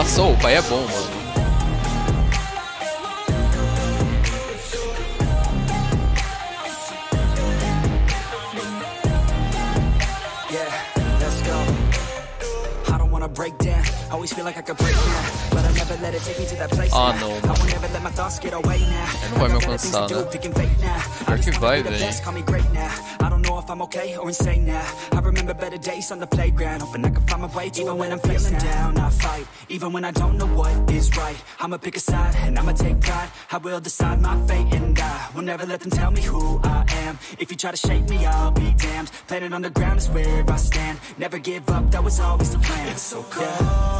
Nossa, o pai é bom, mano. Always feel like I could break now. But I never let it take me to that place. Ah, não. I won't ever let my thoughts get away now. vai me I got better things to alcançar, do, né? picking fate now. I Pior just que wanna vai, be the best, call me great now. I don't know if I'm okay or insane now. I remember better days on the playground. Hoping I can find my way even when I'm feeling down. I fight, even when I don't know what is right. I'ma pick a side and I'ma take pride. I will decide my fate and I will never let them tell me who I am. If you try to shake me, I'll be damned. Planet on the ground is where I stand. Never give up, that was always the plan. It's so cold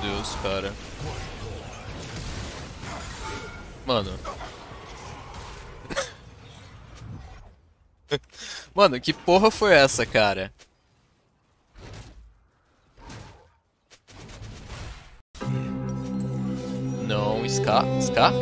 Deus, cara. Mano. Mano, que porra foi essa, cara? Não, Ska? Ska?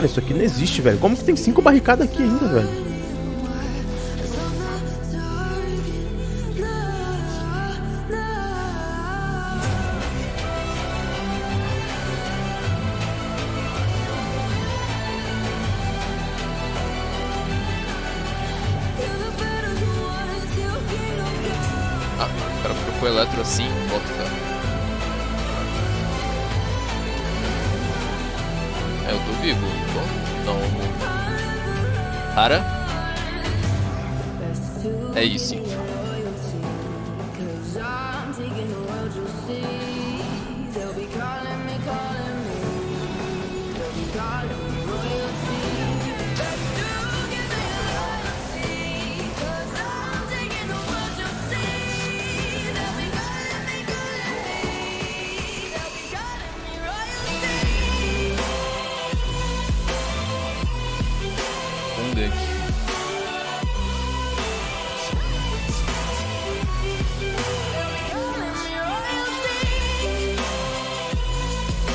Cara, isso aqui não existe, velho. Como que tem cinco barricadas aqui ainda, velho? Ah, o cara trocou eletro assim, bota cara. Cara? É isso.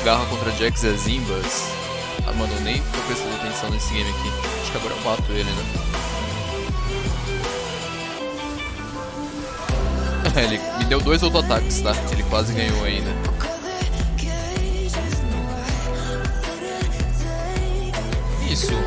Garra contra Jax e Zimbas. Ah, mano, eu nem tô prestando atenção nesse game aqui. Acho que agora eu mato ele, né? ele me deu dois auto-ataques, tá? Ele quase ganhou ainda. Isso.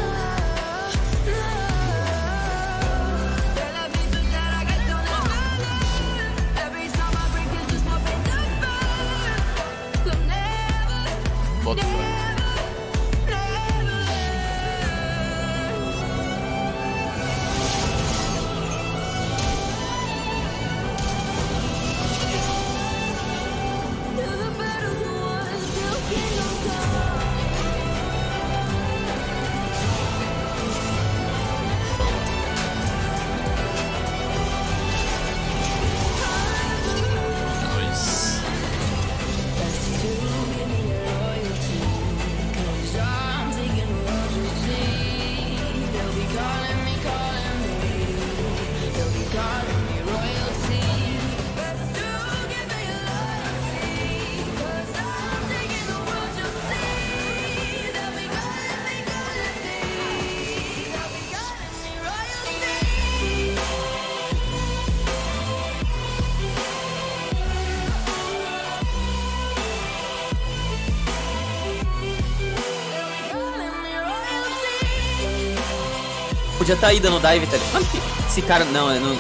Podia estar tá aí dando dive, tá ligado? Esse cara. Não, é não.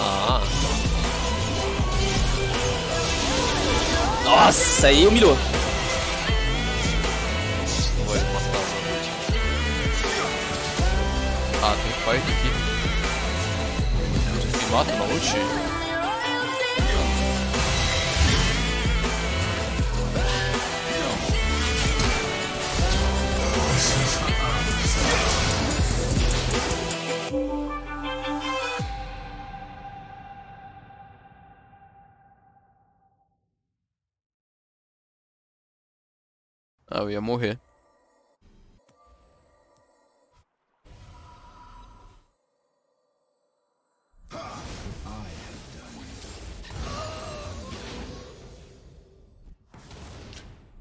Ah, Nossa, aí humilhou. matar. Ah, tem fight aqui. Me mata na ult? Ah, eu ia morrer.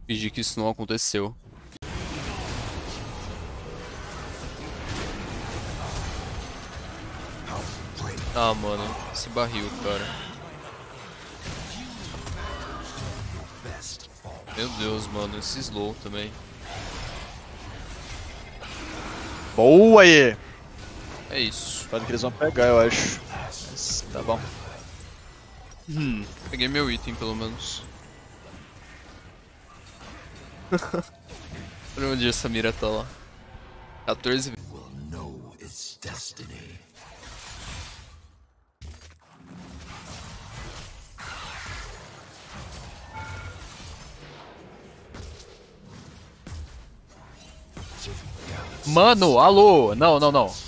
Fingir que isso não aconteceu. Ah, mano, esse barril, cara. Meu Deus, mano, esse slow também. Boa aí! É isso. Pode que eles vão pegar, eu acho. Mas tá bom. Hum, peguei meu item pelo menos. Olha onde essa mira tá lá. 14 Mano, alô! Não, não, não.